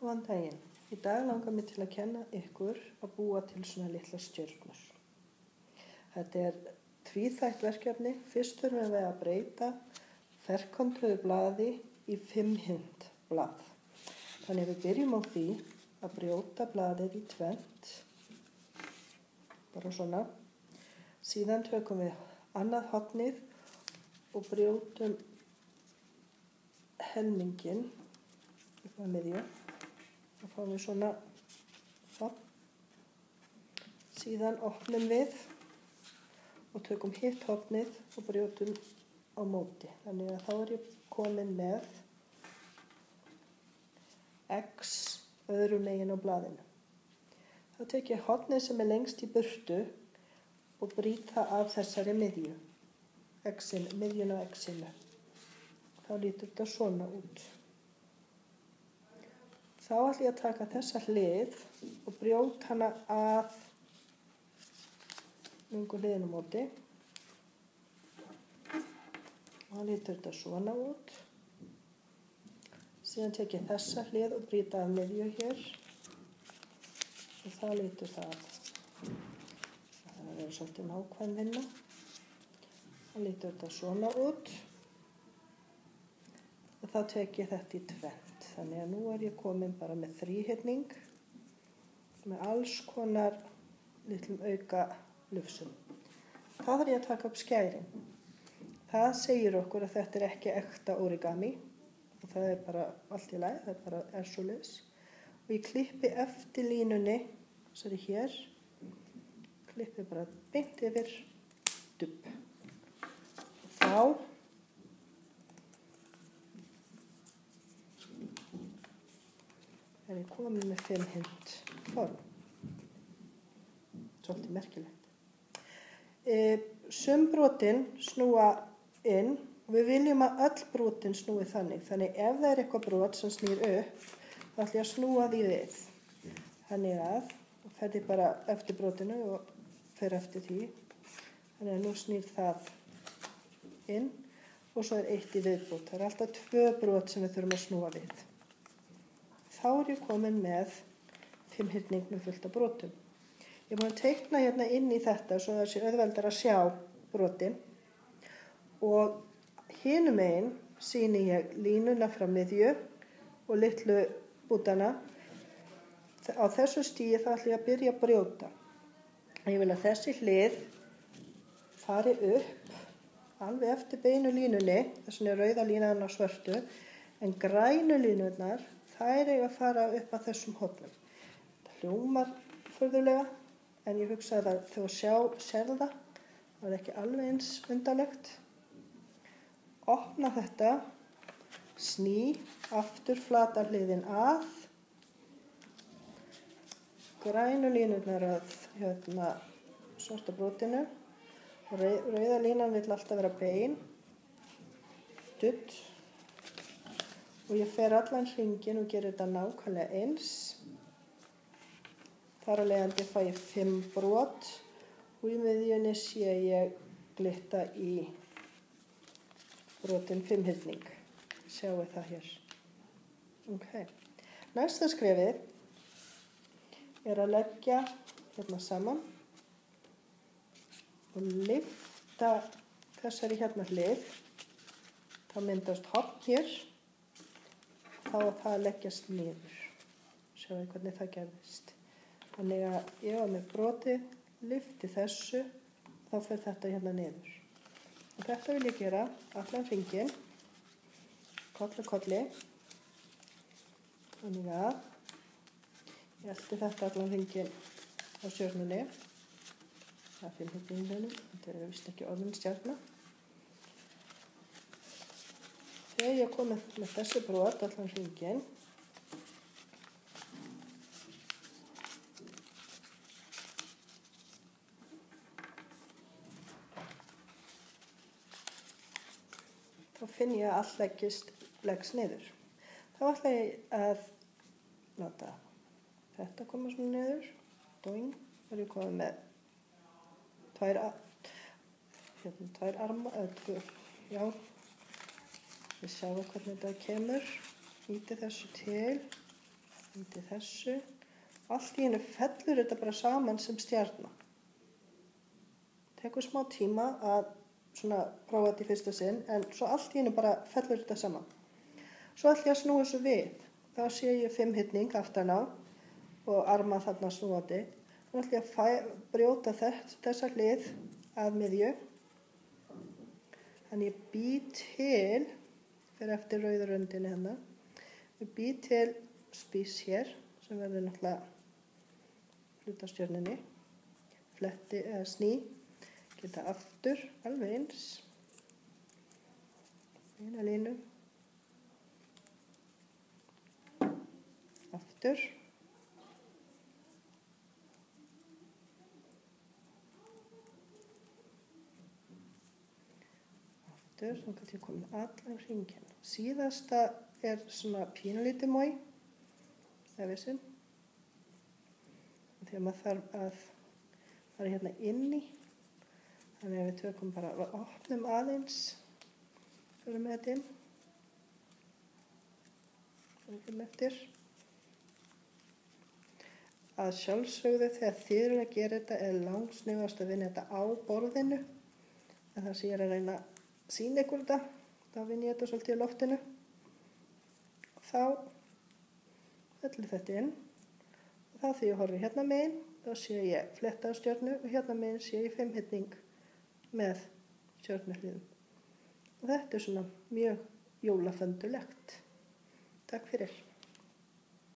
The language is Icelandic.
Góðan daginn. Í dag langar mér til að kenna ykkur að búa til svona litla stjörnur. Þetta er tvíþægt verkefni. Fyrst þurfum við að breyta ferkontuðu blaði í fimmhind blað. Þannig við byrjum á því að brjóta blaðið í tvent, bara svona. Síðan tökum við annað hotnið og brjótum helmingin upp að miðju. Þá fáum við svona hotn. Síðan opnum við og tökum hitt hotnið og brjótum á móti. Þannig að þá er ég komin með X öðru megin á blaðinu. Þá tek ég hotnið sem er lengst í burtu og brýta af þessari miðju, X-in, miðjun á X-inu. Þá lítur þetta svona út. Þá ætlum ég að taka þessa hlið og brjóta hana að lungu hliðinu móti. Og þá lítur þetta svona út. Síðan tek ég þessa hlið og brýta af miðju hér. Og þá lítur það það er svolítið nákvæm vinna. Þá lítur þetta svona út. Og þá tek ég þetta í tvent. Þannig að nú er ég komin bara með þrýhyrning með alls konar litlum auka lufsum. Það þarf ég að taka upp skærin. Það segir okkur að þetta er ekki ekta origami og það er bara allt í læg, það er bara er svo leis. Og ég klippi eftir línunni, þessari hér, klippi bara beint yfir dupp. Þá er ég komin með fimm hund form. Svolítið merkilegt. E, Sumbrotin snúa inn og við viljum að öll brotin snúi þannig. Þannig ef það er eitthvað brot sem snýr upp, þá ætlum ég að snúa því við. Þannig að, og ferði bara eftir brotinu og fer eftir því. Þannig að nú snýr það inn og svo er eitt í viðbútt. Það er alltaf tvö brot sem við þurfum að snúa við. Þá er ég komin með fimmhyrningnum fullt af brotum. Ég er búin að teikna hérna inn í þetta svo það sé auðveldar að sjá brotin og hinum einn síni ég línuna frá miðju og litlu bútana. Á þessu stíi þá ætlum ég að byrja að brjóta. Ég vil að þessi hlið fari upp alveg eftir beinu línunni, þess er rauða línan á svörtu, en grænu línurnar þær eiga að fara upp að þessum hotnum. Það hljómar förðulega en ég hugsaði að þegar sjá það, það er ekki alveg eins undanlegt. Opna þetta, sný, aftur flata hliðin að, grænu línurnar að hérna, svarta brotinu, rauða línan vil alltaf vera bein, dutt og ég fer allan hringin og gerir þetta nákvæmlega eins. Þar að leiðandi fæ ég fimm brot og í miðjunni sé ég glitta í brotin fimmhyllning. Sjáu það hér. Okay. Næsta skrefið er að leggja hérna saman og lifta þessari hérna hlið. Það myndast hopp hér. Þá að það leggjast niður. Sjáu hvernig það gerðist. Þannig að ég var með brotið, lyfti þessu, þá fyrir þetta hérna niður. Og þetta vil ég gera allan hringin, koll og kolli. Þannig að ég eldi þetta allan hringin á stjórnunni. Það fyrir hringinu, þetta er vist ekki orðin stjórna. Þegar ég kom með, með þessu brot allan hringin, þá finn ég að allt leggist, leggst niður. Þá ætla ég að láta þetta koma svona niður. Dóing, þá er ég komið með tvær, hérna, tvær arma, tvö, já. Við sjáum hvernig þetta kemur. Íti þessu til. undir þessu. Allt í hennu fellur þetta bara saman sem stjarnar. Tekur smá tíma að svona prófa þetta í fyrsta sinn en svo allt í hennu bara fellur þetta saman. Svo ætlum ég að snúa þessu við. Þá sé ég fimm hittning aftan á og arma þarna snúandi. Þá ætlum ég að brjóta þess, þessa hlið að miðju. Þannig ég bý til, fyrir eftir rauðuröndinni hennar, ég bý til spís hér sem verður náttúrulega hlutastjörninni, fletti eða sný, geta aftur alveg eins, eina línu, aftur, aftur, þá getur ég komið allan hringin. Síðasta er svona pínlítið mói, það er vissin. Þegar maður þarf að fara hérna inni, þannig að við tökum bara, opnum aðeins, fyrir með þetta inn, fyrir eftir. Að sjálfsögðu þegar þið eru að gera þetta er langsnöfast að vinna þetta á borðinu, en það sem ég að reyna að sína ykkur þetta, þá vinn ég þetta svolítið í loftinu. Þá öllu þetta inn og þá þegar ég horfi hérna megin, þá sé ég fletta á stjörnu og hérna megin sé ég fimmhittning með stjörnuhliðum. Og þetta er svona mjög jólaföndulegt. Takk fyrir.